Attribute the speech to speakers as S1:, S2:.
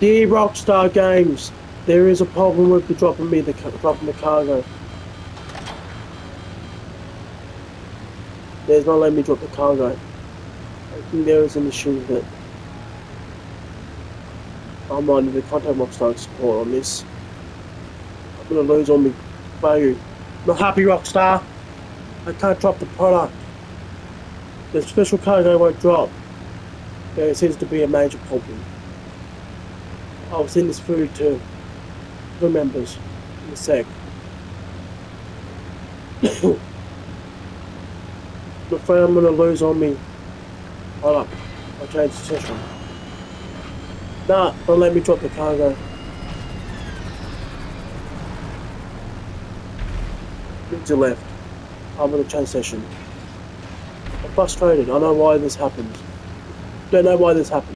S1: Dear Rockstar Games, there is a problem with the dropping me the dropping the cargo. There's not letting me drop the cargo. I think there is an issue with it. I might need to contact Rockstar support on this. I'm gonna lose on me value. Not happy Rockstar. I can't drop the product. The special cargo won't drop. There seems to be a major problem. I'll send this through to the members in a sec. I'm afraid I'm gonna lose on me. Hold up. I'll change the session. Nah, don't let me drop the cargo. To left. I'm gonna change session. I'm frustrated. I know why this happened. Don't know why this happened.